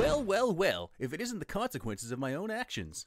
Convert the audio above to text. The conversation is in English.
Well, well, well, if it isn't the consequences of my own actions.